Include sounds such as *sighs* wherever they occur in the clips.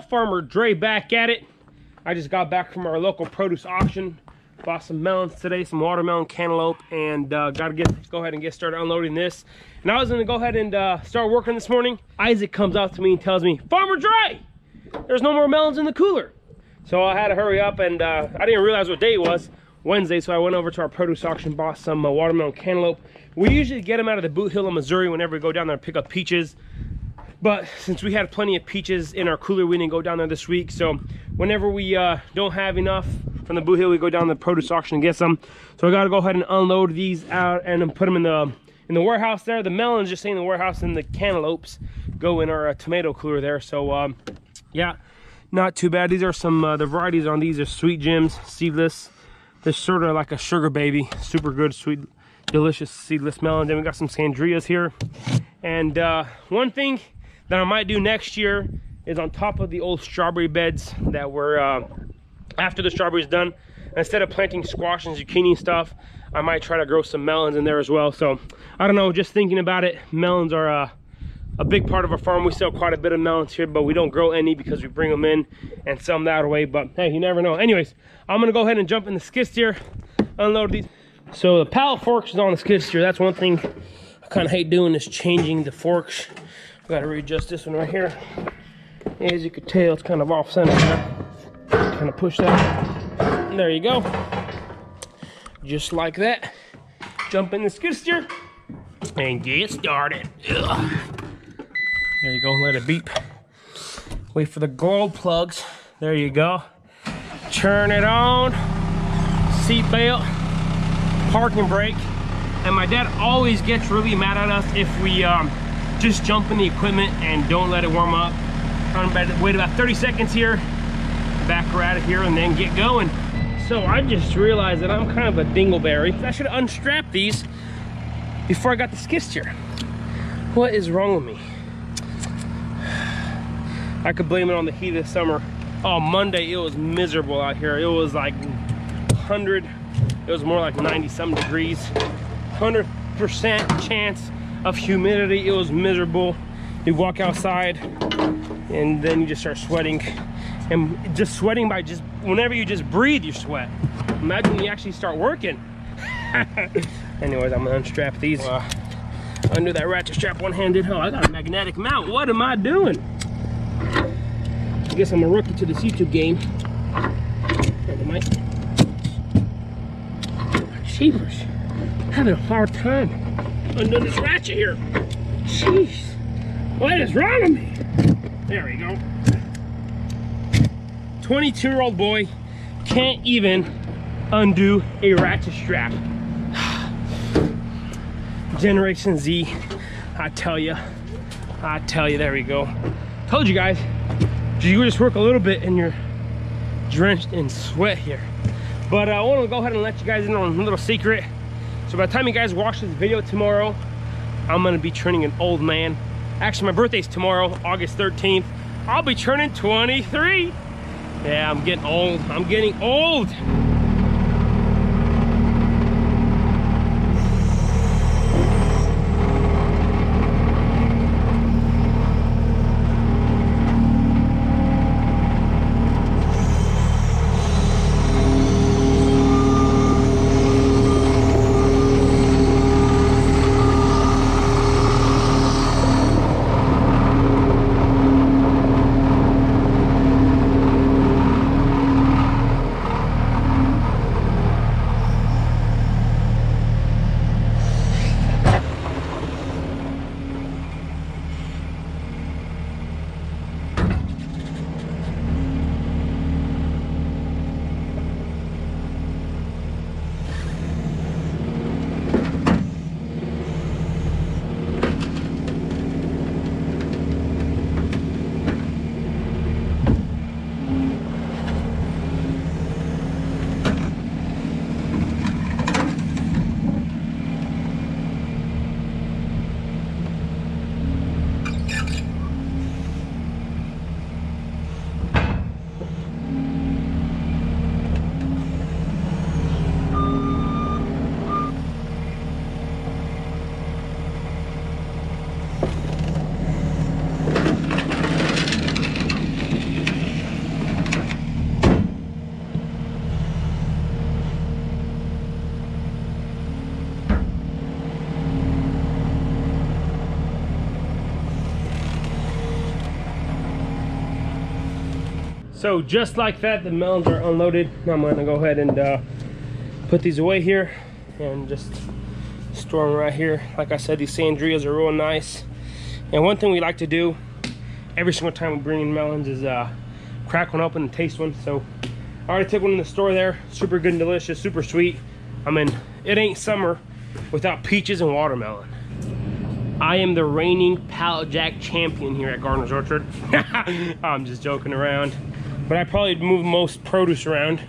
farmer dre back at it. I just got back from our local produce auction. Bought some melons today some watermelon cantaloupe and uh, gotta get go ahead and get started unloading this. And i was gonna go ahead and uh, start working this morning. Isaac comes out to me and tells me farmer dre there's no more melons in the cooler. So i had to hurry up and uh, i didn't realize what day it was wednesday. So i went over to our produce auction bought some uh, watermelon cantaloupe. We usually get them out of the Bootheel of missouri whenever we go down there and pick up peaches but since we had plenty of peaches in our cooler we didn't go down there this week. So whenever we uh, don't have enough from the Bootheel we go down the produce auction and get some. So i got to go ahead and unload these out and put them in the in the warehouse there. The melons just stay in the warehouse and the cantaloupes go in our uh, tomato cooler there. So um, yeah not too bad. These are some uh, the varieties on these are sweet gems seedless. They're sort of like a sugar baby super good sweet delicious seedless melon then we got some sangrias here. And uh, one thing that I might do next year is on top of the old strawberry beds that were uh, after the strawberries done. Instead of planting squash and zucchini stuff, I might try to grow some melons in there as well. So I don't know, just thinking about it, melons are uh, a big part of our farm. We sell quite a bit of melons here, but we don't grow any because we bring them in and sell them that way. But hey, you never know. Anyways, I'm gonna go ahead and jump in the skid steer, unload these. So the pallet forks is on the skid steer. That's one thing I kind of hate doing is changing the forks Got to readjust this one right here. As you can tell, it's kind of off center there. Kind of push that. There you go. Just like that. Jump in the skid steer and get started. Ugh. There you go, let it beep. Wait for the glow plugs. There you go. Turn it on. Seat belt, parking brake. And my dad always gets really mad at us if we um, just jump in the equipment and don't let it warm up. Wait about 30 seconds here, back her out of here and then get going. So I just realized that I'm kind of a dingleberry. I should unstrap these before I got the skid steer. What is wrong with me? I could blame it on the heat of summer. Oh, Monday, it was miserable out here. It was like 100, it was more like 90 some degrees. 100% chance of humidity. It was miserable. You walk outside and then you just start sweating. And just sweating by just, whenever you just breathe, you sweat. Imagine you actually start working. *laughs* Anyways, I'm gonna unstrap these. Uh, under that ratchet strap one-handed. Oh, I got a magnetic mount. What am I doing? I guess I'm a rookie to this YouTube game. Cheapers. Having a hard time under this ratchet here. Jeez, what is wrong with me? There we go. 22 year old boy can't even undo a ratchet strap. *sighs* Generation Z, I tell you, I tell you, there we go. Told you guys, you just work a little bit and you're drenched in sweat here. But uh, I want to go ahead and let you guys in on a little secret. So by the time you guys watch this video tomorrow, I'm gonna be turning an old man. Actually, my birthday's tomorrow, August 13th. I'll be turning 23. Yeah, I'm getting old. I'm getting old. So just like that, the melons are unloaded. I'm gonna go ahead and uh, put these away here and just store them right here. Like I said, these sangrias are real nice. And one thing we like to do every single time we bring in melons is uh, crack one open and taste one. So I already took one in the store there. Super good and delicious, super sweet. I mean, it ain't summer without peaches and watermelon. I am the reigning pallet jack champion here at Gardener's Orchard. *laughs* I'm just joking around. But I probably move most produce around.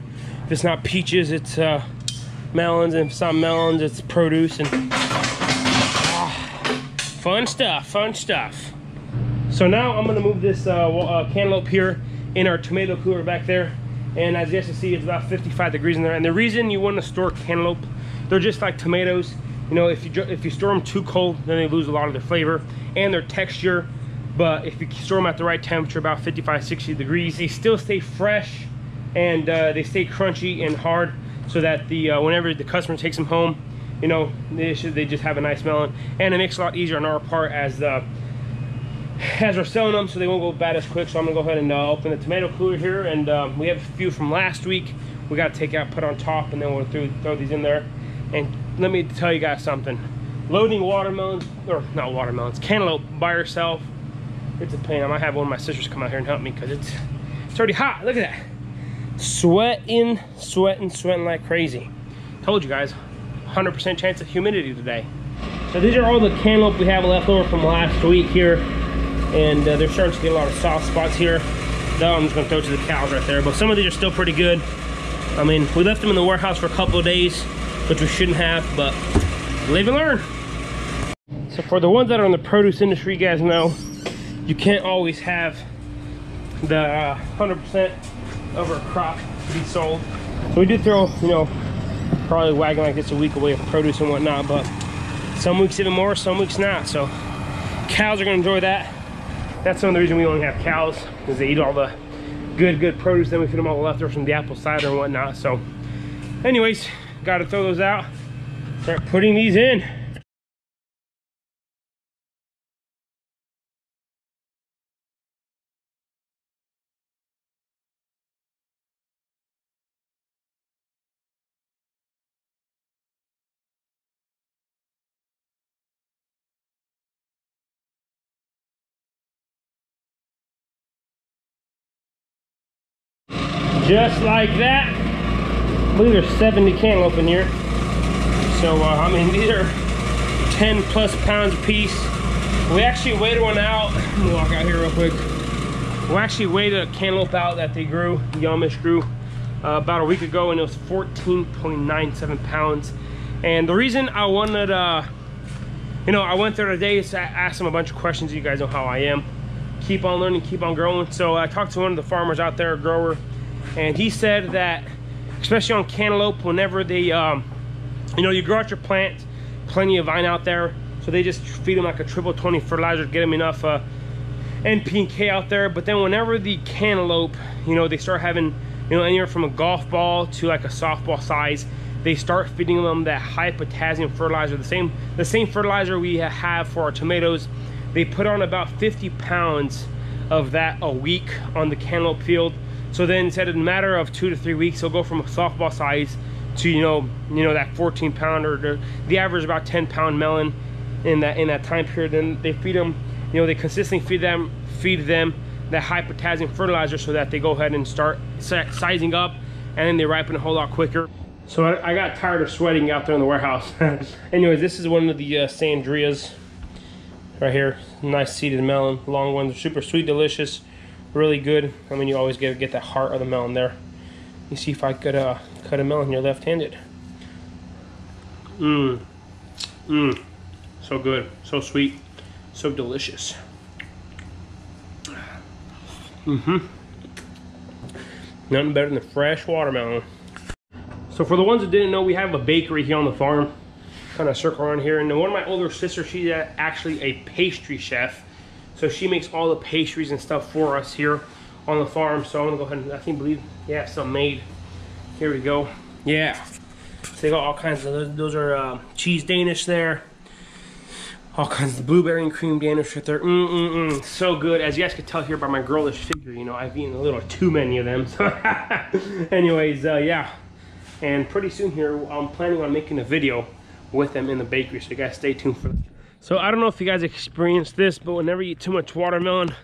If it's not peaches, it's uh, melons. And if it's not melons, it's produce. And ah, fun stuff, fun stuff. So now I'm gonna move this uh, uh, cantaloupe here in our tomato cooler back there. And as you guys can see, it's about 55 degrees in there. And the reason you wanna store cantaloupe, they're just like tomatoes you know if you if you store them too cold then they lose a lot of their flavor and their texture but if you store them at the right temperature about 55 60 degrees they still stay fresh and uh, they stay crunchy and hard so that the uh, whenever the customer takes them home you know they should they just have a nice melon. And it makes it a lot easier on our part as uh, as we're selling them so they won't go bad as quick. So i'm gonna go ahead and uh, open the tomato cooler here. And um, we have a few from last week we got to take out put on top and then we'll throw, throw these in there. And let me tell you guys something. Loading watermelons, or not watermelons, cantaloupe by yourself, it's a pain. I might have one of my sisters come out here and help me because it's, it's already hot. Look at that. Sweating, sweating, sweating like crazy. Told you guys, 100% chance of humidity today. So these are all the cantaloupe we have left over from last week here. And uh, they're starting to get a lot of soft spots here. Though I'm just gonna throw to the cows right there. But some of these are still pretty good. I mean, we left them in the warehouse for a couple of days which we shouldn't have, but live and learn. So for the ones that are in the produce industry, you guys know, you can't always have the 100% uh, of our crop to be sold. So we do throw, you know, probably wagon like this a week away of produce and whatnot, but some weeks even more, some weeks not. So cows are gonna enjoy that. That's some of the reason we only have cows, is they eat all the good, good produce. Then we feed them all the leftovers from the apple cider and whatnot. So anyways, got to throw those out start putting these in just like that I believe there's 70 cantaloupe in here. So, uh, I mean, these are 10 plus pounds a piece. We actually weighed one out. Let me walk out here real quick. We actually weighed a cantaloupe out that they grew, the Amish grew, uh, about a week ago, and it was 14.97 pounds. And the reason I wanted, uh, you know, I went there today is to ask them a bunch of questions. You guys know how I am. Keep on learning, keep on growing. So I talked to one of the farmers out there, a grower, and he said that especially on cantaloupe whenever they um, you know you grow out your plant plenty of vine out there. So they just feed them like a triple 20 fertilizer get them enough uh, NP and K out there. But then whenever the cantaloupe you know they start having you know anywhere from a golf ball to like a softball size they start feeding them that high potassium fertilizer. The same the same fertilizer we have for our tomatoes they put on about 50 pounds of that a week on the cantaloupe field so then said in a matter of two to three weeks, he'll go from a softball size to, you know, you know, that 14 pounder, the average about 10 pound melon in that, in that time period. Then they feed them, you know, they consistently feed them, feed them that high potassium fertilizer so that they go ahead and start sizing up and then they ripen a whole lot quicker. So I, I got tired of sweating out there in the warehouse. *laughs* Anyways, this is one of the uh, sangrias right here. Nice seeded melon, long ones, super sweet, delicious really good. I mean, you always get get that heart of the melon there. You see if I could uh, cut a melon here left-handed. Mmm, mmm, so good, so sweet, so delicious. Mm-hmm. Nothing better than fresh watermelon. So for the ones that didn't know, we have a bakery here on the farm. Kind of circle around here. And one of my older sisters, she's actually a pastry chef. So she makes all the pastries and stuff for us here on the farm. So I'm gonna go ahead and I think believe yeah some made. Here we go. Yeah. So they got all kinds of those, those are uh, cheese Danish there. all kinds of blueberry and cream Danish right there. Mm mm mm, so good. As you guys can tell here by my girlish figure, you know I've eaten a little too many of them. So, *laughs* anyways, uh, yeah. And pretty soon here, I'm planning on making a video with them in the bakery. So you guys stay tuned for that. So I don't know if you guys experienced this, but whenever you eat too much watermelon,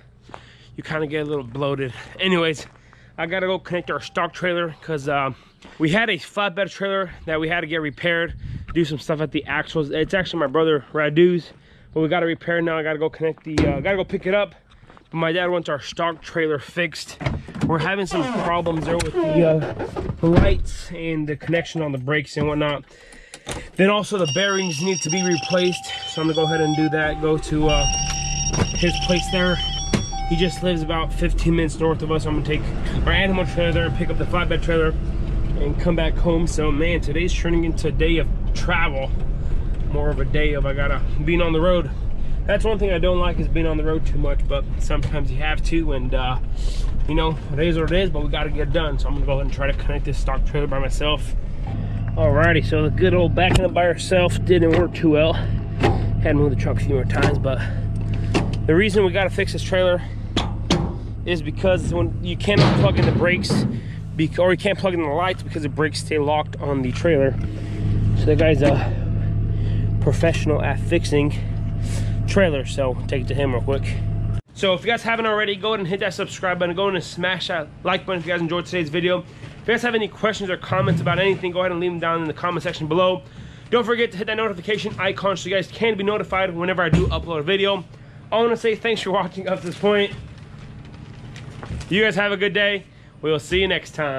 you kind of get a little bloated. Anyways, I gotta go connect our stock trailer because uh, we had a flatbed trailer that we had to get repaired, do some stuff at the axles. It's actually my brother Radu's, but we got to repair now. I gotta go connect the, uh, gotta go pick it up. But my dad wants our stock trailer fixed. We're having some problems there with the, uh, the lights and the connection on the brakes and whatnot. Then also the bearings need to be replaced. So I'm gonna go ahead and do that. Go to uh, his place there. He just lives about 15 minutes north of us. I'm gonna take our animal trailer pick up the flatbed trailer and come back home. So man, today's turning into a day of travel. More of a day of I gotta being on the road. That's one thing I don't like is being on the road too much, but sometimes you have to and uh, you know, it is what it is, but we gotta get done. So I'm gonna go ahead and try to connect this stock trailer by myself Alrighty, so the good old backing up by herself didn't work too well. Had to move the truck a few more times, but the reason we gotta fix this trailer is because when you cannot plug in the brakes or you can't plug in the lights because the brakes stay locked on the trailer. So the guy's a professional at fixing trailers, so take it to him real quick. So if you guys haven't already, go ahead and hit that subscribe button. Go ahead and smash that like button if you guys enjoyed today's video. If you guys have any questions or comments about anything, go ahead and leave them down in the comment section below. Don't forget to hit that notification icon so you guys can be notified whenever I do upload a video. I want to say thanks for watching up to this point. You guys have a good day. We will see you next time.